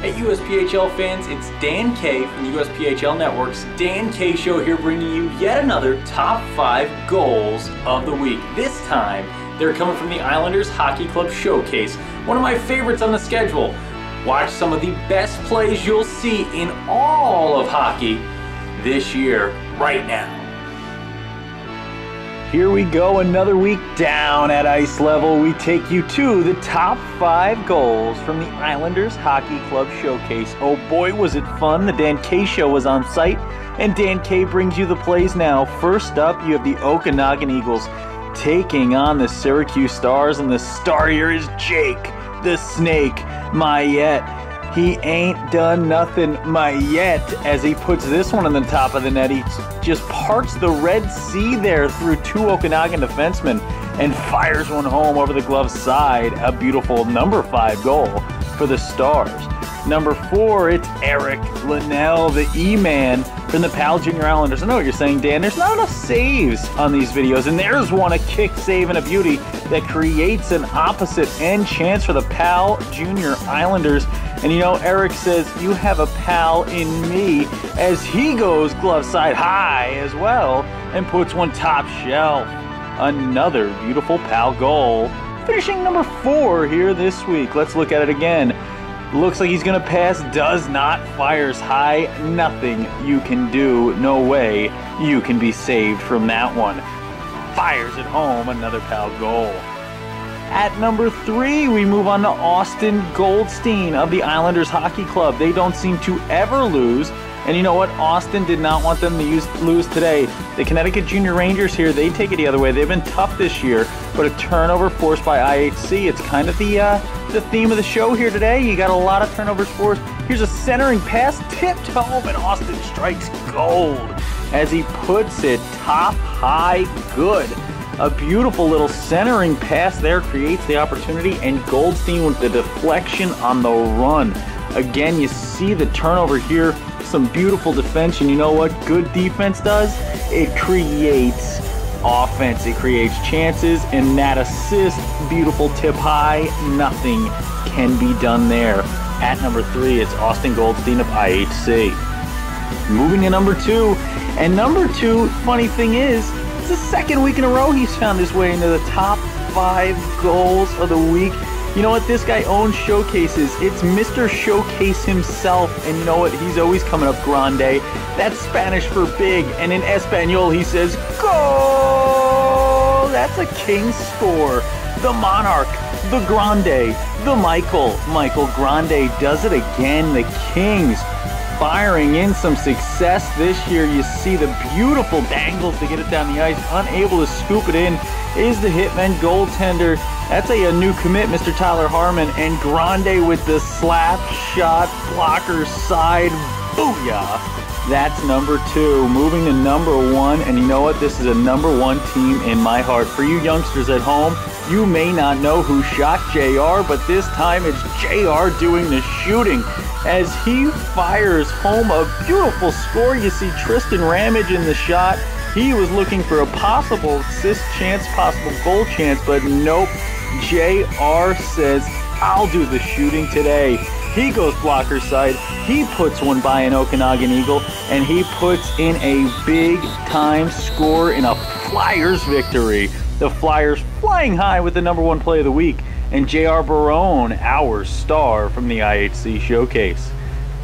Hey USPHL fans, it's Dan K from the USPHL Network's Dan K Show here bringing you yet another top 5 goals of the week. This time, they're coming from the Islanders Hockey Club Showcase, one of my favorites on the schedule. Watch some of the best plays you'll see in all of hockey this year, right now. Here we go, another week down at ice level. We take you to the top five goals from the Islanders Hockey Club Showcase. Oh boy, was it fun! The Dan K Show was on site, and Dan K brings you the plays now. First up, you have the Okanagan Eagles taking on the Syracuse Stars, and the star here is Jake, the Snake Maillet. He ain't done nothing my yet as he puts this one on the top of the net. He just parts the Red Sea there through two Okanagan defensemen and fires one home over the glove side. A beautiful number five goal for the Stars. Number four, it's Eric Linnell, the E-Man from the Pal Junior Islanders. I know what you're saying, Dan. There's not enough saves on these videos, and there's one, a kick save and a beauty that creates an opposite end chance for the Pal Junior Islanders. And you know, Eric says, You have a pal in me as he goes glove side high as well and puts one top shelf. Another beautiful pal goal. Finishing number four here this week. Let's look at it again. Looks like he's to pass, does not, fires high. Nothing you can do. No way you can be saved from that one. Fires at home, another pal goal. At number three, we move on to Austin Goldstein of the Islanders Hockey Club. They don't seem to ever lose. And you know what? Austin did not want them to use, lose today. The Connecticut Junior Rangers here, they take it the other way. They've been tough this year, but a turnover forced by IHC. It's kind of the uh, the theme of the show here today. You got a lot of turnovers forced. Here's a centering pass tipped home, and Austin strikes gold as he puts it top high good. A beautiful little centering pass there creates the opportunity, and Goldstein with the deflection on the run. Again, you see the turnover here. Some beautiful defense, and you know what good defense does? It creates offense. It creates chances, and that assist, beautiful tip high, nothing can be done there. At number three, it's Austin Goldstein of IHC. Moving to number two, and number two, funny thing is, it's the second week in a row he's found his way into the top five goals of the week. You know what? This guy owns showcases. It's Mr. Showcase himself. And you know what? He's always coming up grande. That's Spanish for big. And in Espanol, he says, Go! That's a king score. The Monarch, the Grande, the Michael. Michael Grande does it again. The Kings firing in some success this year. You see the beautiful dangles to get it down the ice, unable to scoop it in is the Hitman goaltender. That's a, a new commit, Mr. Tyler Harmon, and Grande with the slap shot blocker side. Booyah! That's number two. Moving to number one, and you know what? This is a number one team in my heart. For you youngsters at home, you may not know who shot JR, but this time it's JR doing the shooting as he fires home a beautiful score. You see Tristan Ramage in the shot. He was looking for a possible assist chance, possible goal chance, but nope. JR says, I'll do the shooting today. He goes blocker side. He puts one by an Okanagan Eagle, and he puts in a big time score in a Flyers victory. The Flyers flying high with the number one play of the week and J.R. Barone, our star from the IHC Showcase.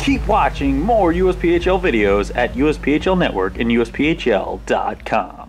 Keep watching more USPHL videos at USPHL Network and USPHL.com.